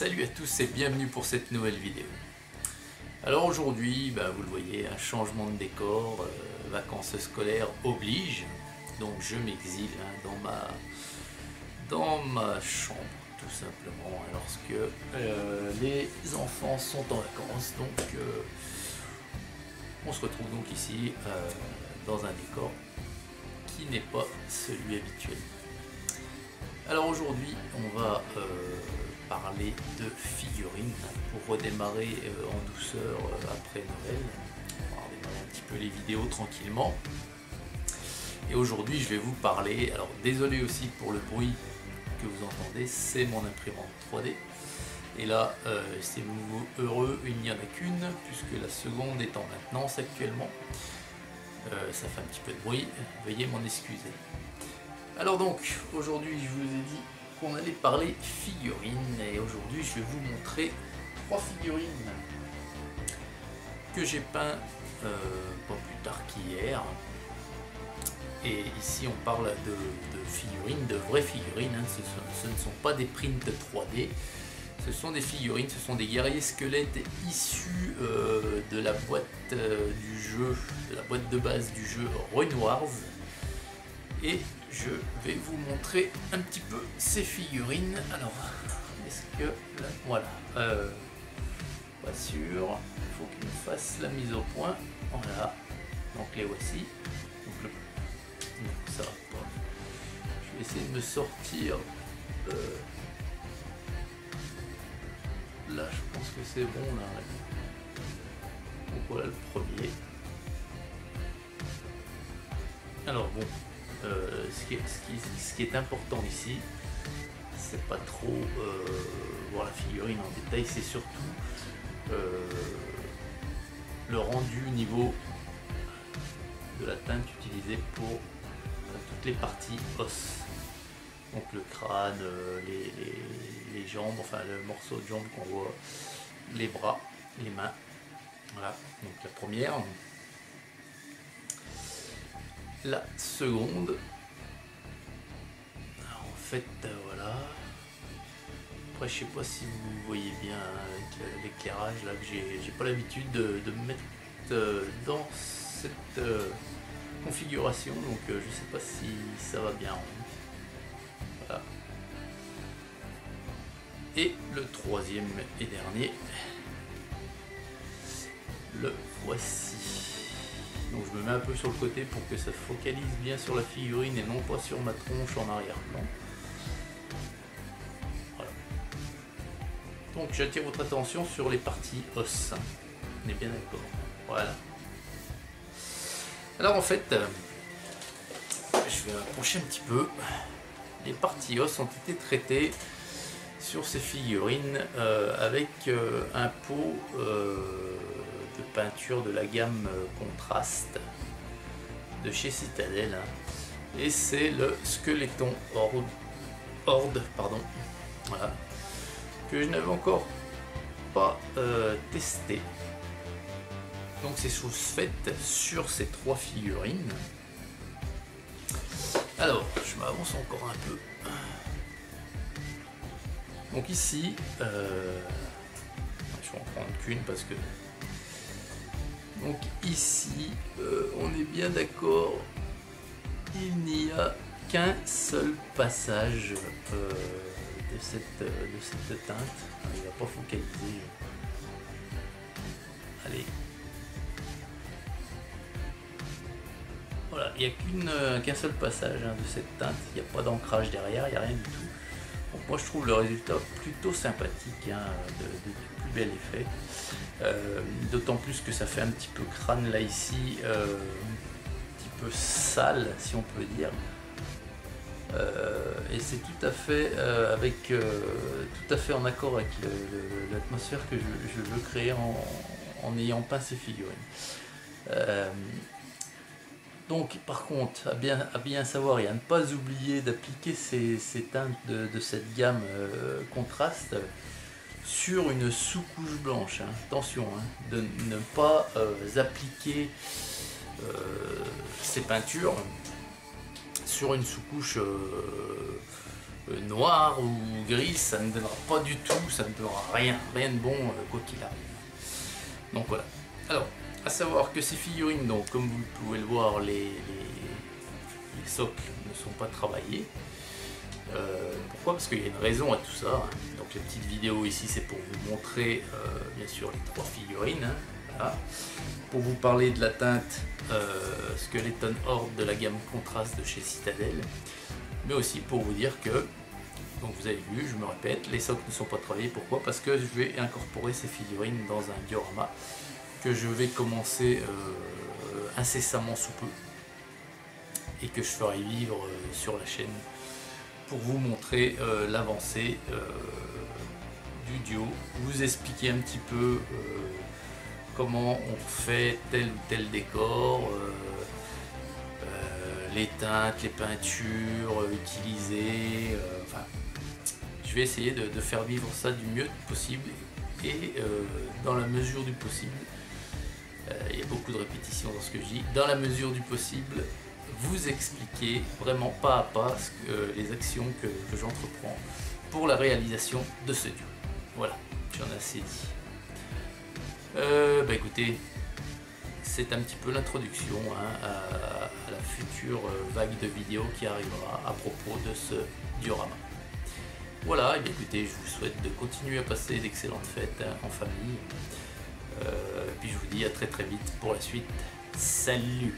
Salut à tous et bienvenue pour cette nouvelle vidéo. Alors aujourd'hui, bah, vous le voyez, un changement de décor, euh, vacances scolaires oblige. Donc je m'exile hein, dans, ma, dans chambre tout simplement lorsque euh, les enfants sont en vacances. Donc euh, on se retrouve donc ici dans un décor qui n'est pas celui habituel. Alors aujourd'hui on va parler de figurines pour redémarrer euh, en douceur euh, après Noël. On va redémarrer un petit peu les vidéos tranquillement. Et aujourd'hui, je vais vous parler. Alors, désolé aussi pour le bruit que vous entendez, c'est mon imprimante 3D. Et là, euh, c'est nouveau heureux, il n'y en a qu'une, puisque la seconde est en maintenance actuellement. ça fait un petit peu de bruit, veuillez m'en excuser. Alors donc, aujourd'hui, je vous ai dit on allait parler figurines. Et aujourd'hui je vais vous montrer trois figurines que j'ai peint euh, pas plus tard qu'hier. Et ici on parle de, figurines, de vraies figurines, hein. ce, ne sont pas des prints 3D, ce sont des figurines, ce sont des guerriers squelettes issus euh, de la boîte euh, du jeu, de la boîte de base du jeu Wars et je vais vous montrer un petit peu ces figurines. Alors, est-ce que... Là, voilà. Euh, pas sûr. Il faut qu'il me fasse la mise au point. Voilà. Donc les voici. Donc, le... Non, ça va pas. Je vais essayer de me sortir... Euh, là, je pense que c'est bon. Là. Donc voilà le premier. Alors bon, euh, ce, qui est, important ici, c'est pas trop euh, voir la figurine en détail, c'est surtout euh, le rendu au niveau de la teinte utilisée pour toutes les parties os. Donc le crâne, les, jambes, enfin le morceau de jambe qu'on voit, les bras, les mains. Voilà, donc la première la seconde. en fait, euh, voilà. Après, je sais pas si vous voyez bien avec l'éclairage là que j'ai pas l'habitude de, me mettre euh, dans cette euh, configuration, donc je sais pas si ça va bien. Voilà. Et le troisième et dernier, le voici. Donc je me mets un peu sur le côté pour que ça focalise bien sur la figurine et non pas sur ma tronche en arrière-plan. Voilà. Donc j'attire votre attention sur les parties os. On est bien d'accord. Voilà. Alors en fait, euh, je vais approcher un petit peu. Les parties os ont été traitées sur ces figurines euh, avec euh, un pot peinture de la gamme euh, contraste de chez Citadel hein. et c'est le Skeleton Horde, pardon, que je n'avais encore pas euh, testé. Donc c'est chose faite sur ces trois figurines. Alors, je m'avance encore un peu. Donc ici, euh, je vais en prendre qu'une parce que donc ici, euh, on est bien d'accord, il n'y a qu'un seul passage euh, de, cette, euh, de cette teinte. Ah, il va pas focaliser. Allez. Voilà, il n'y a qu'un seul passage hein, de cette teinte. Il n'y a pas d'ancrage derrière, il n'y a rien du tout. Donc moi je trouve le résultat plutôt sympathique, hein, de, bel effet. Euh, d'autant plus que ça fait un petit peu crâne là ici, euh, un petit peu sale si on peut dire. Euh, et c'est tout à fait avec tout à fait en accord avec l'atmosphère que je, veux créer en, ayant peint ces figurines. Donc par contre, à bien, à bien savoir et à ne pas oublier d'appliquer ces, teintes de, cette gamme contraste sur une sous-couche blanche. Hein. Attention, hein, de ne pas euh, appliquer euh, ces peintures sur une sous-couche euh, noire ou grise, ça ne donnera pas du tout, ça ne donnera rien, rien de bon quoi qu'il arrive. Donc voilà. Alors, à savoir que ces figurines, donc comme vous pouvez le voir, les, les, socles ne sont pas travaillés. pourquoi? Parce qu'il y a une raison à tout ça. Hein. Donc la petite vidéo ici, c'est pour vous montrer bien sûr les trois figurines. Hein. Pour vous parler de la teinte euh, Skeleton Horde de la gamme Contraste de chez Citadel, mais aussi pour vous dire que, donc vous avez vu, je me répète, les socles ne sont pas travaillés. Pourquoi? Parce que je vais incorporer ces figurines dans un diorama que je vais commencer euh, incessamment sous peu et que je ferai vivre euh, sur la chaîne pour vous montrer l'avancée du duo, vous expliquer un petit peu comment on fait tel ou tel décor, euh, euh, les teintes, les peintures utilisées. Euh, enfin, je vais essayer de, faire vivre ça du mieux possible et dans la mesure du possible. Il y a beaucoup de répétitions dans ce que je dis. Dans la mesure du possible, vous expliquer vraiment pas à pas les actions que, j'entreprends pour la réalisation de ce duo. Voilà, j'en ai assez dit. Euh, bah écoutez, c'est un petit peu l'introduction hein, à, la future euh, vague de vidéos qui arrivera à propos de ce diorama. Voilà, et bien écoutez, je vous souhaite de continuer à passer d'excellentes fêtes hein, en famille. Euh, puis je vous dis à très très vite pour la suite. Salut